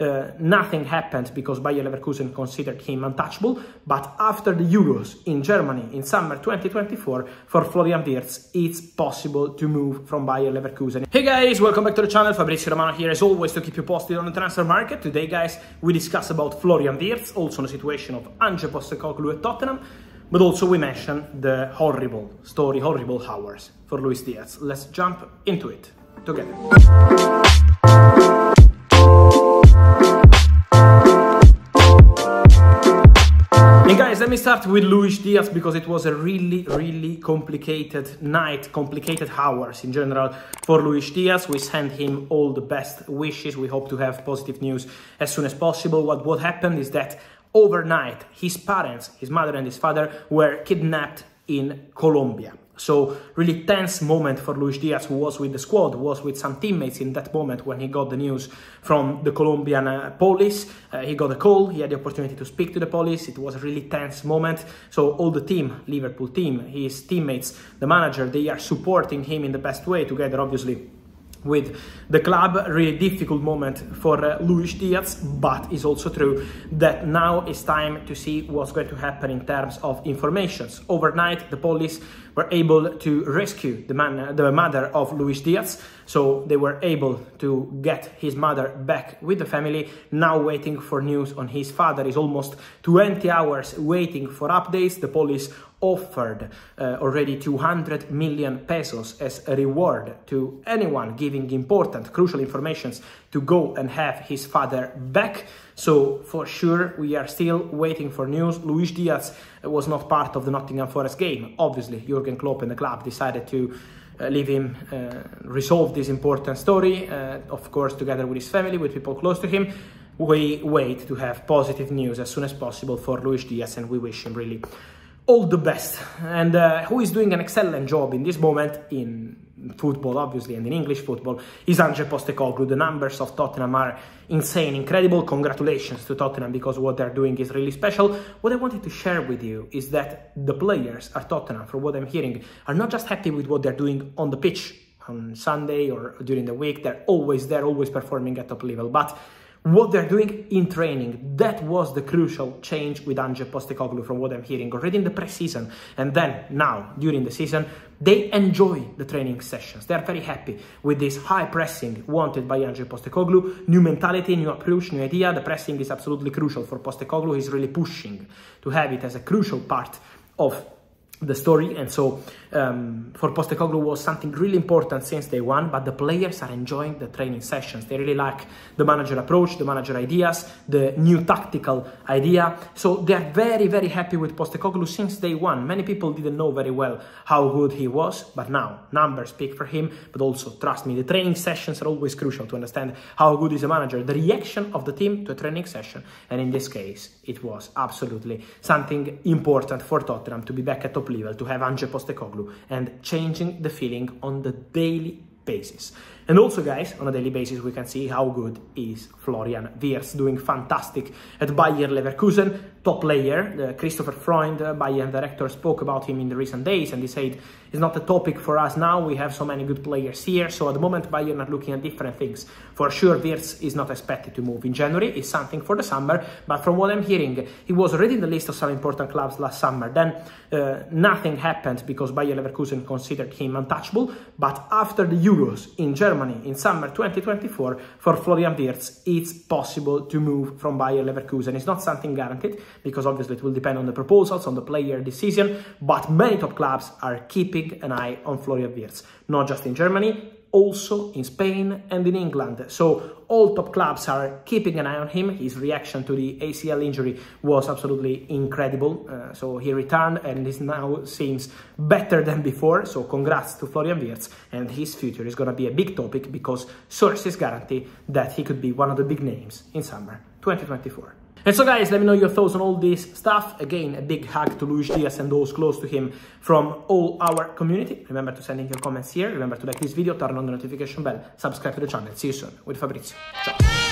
uh, nothing happened because Bayer Leverkusen considered him untouchable. But after the Euros in Germany in summer 2024, for Florian Wirtz, it's possible to move from Bayer Leverkusen. Hey guys, welcome back to the channel. Fabrizio Romano here as always to keep you posted on the transfer market. Today, guys, we discuss about Florian Wirtz, also the situation of Ange Postecoglou at Tottenham. But also we mention the horrible story, horrible hours for Luis Diaz. Let's jump into it together. Let me start with Luis Diaz because it was a really, really complicated night, complicated hours in general for Luis Diaz. We send him all the best wishes. We hope to have positive news as soon as possible. What what happened is that overnight, his parents, his mother and his father, were kidnapped in Colombia. So really tense moment for Luis Diaz, who was with the squad, was with some teammates in that moment when he got the news from the Colombian uh, police. Uh, he got a call, he had the opportunity to speak to the police. It was a really tense moment. So all the team, Liverpool team, his teammates, the manager, they are supporting him in the best way together, obviously with the club. Really difficult moment for uh, Luis Diaz, but it's also true that now it's time to see what's going to happen in terms of informations. Overnight, the police were able to rescue the man, the mother of Luis Diaz, so they were able to get his mother back with the family. Now waiting for news on his father is almost 20 hours waiting for updates. The police offered uh, already 200 million pesos as a reward to anyone giving important, crucial informations to go and have his father back. So for sure, we are still waiting for news. Luis Diaz was not part of the Nottingham Forest game. Obviously, Jurgen Klopp and the club decided to uh, leave him uh, resolve this important story, uh, of course, together with his family, with people close to him. We wait to have positive news as soon as possible for Luis Diaz, and we wish him really all the best and uh, who is doing an excellent job in this moment in football obviously and in English football is Ange Postecoglou. The numbers of Tottenham are insane, incredible. Congratulations to Tottenham because what they're doing is really special. What I wanted to share with you is that the players at Tottenham, from what I'm hearing, are not just happy with what they're doing on the pitch on Sunday or during the week. They're always there, always performing at top level, but what they're doing in training. That was the crucial change with Ange Postecoglou from what I'm hearing already in the preseason and then now during the season. They enjoy the training sessions. They are very happy with this high pressing wanted by Ange Postecoglou. New mentality, new approach, new idea. The pressing is absolutely crucial for Postecoglou. He's really pushing to have it as a crucial part of the story. And so um, for Postecoglou was something really important since day one but the players are enjoying the training sessions. They really like the manager approach the manager ideas the new tactical idea. So they are very very happy with Postecoglou since day one. Many people didn't know very well how good he was but now numbers speak for him. But also trust me the training sessions are always crucial to understand how good is a manager. The reaction of the team to a training session and in this case it was absolutely something important for Tottenham to be back at top level to have Ange Postecoglou and changing the feeling on the daily basis. And also, guys, on a daily basis, we can see how good is Florian Wirtz, doing fantastic at Bayer Leverkusen, top player. The Christopher Freund, uh, Bayern director, spoke about him in the recent days, and he said it's not a topic for us now. We have so many good players here, so at the moment, Bayern are looking at different things. For sure, Wirtz is not expected to move in January. It's something for the summer, but from what I'm hearing, he was already in the list of some important clubs last summer. Then uh, nothing happened because Bayer Leverkusen considered him untouchable. But after the Euros in Germany Germany in summer 2024 for Florian Wirtz, it's possible to move from Bayer Leverkusen. It's not something guaranteed because obviously it will depend on the proposals, on the player decision, but many top clubs are keeping an eye on Florian Wirtz, not just in Germany, also in Spain and in England. So all top clubs are keeping an eye on him. His reaction to the ACL injury was absolutely incredible. Uh, so he returned and this now seems better than before. So congrats to Florian Wirtz and his future is going to be a big topic because sources guarantee that he could be one of the big names in summer 2024. And so guys, let me know your thoughts on all this stuff. Again, a big hug to Luis Diaz and those close to him from all our community. Remember to send in your comments here. Remember to like this video, turn on the notification bell, subscribe to the channel. See you soon with Fabrizio. Ciao.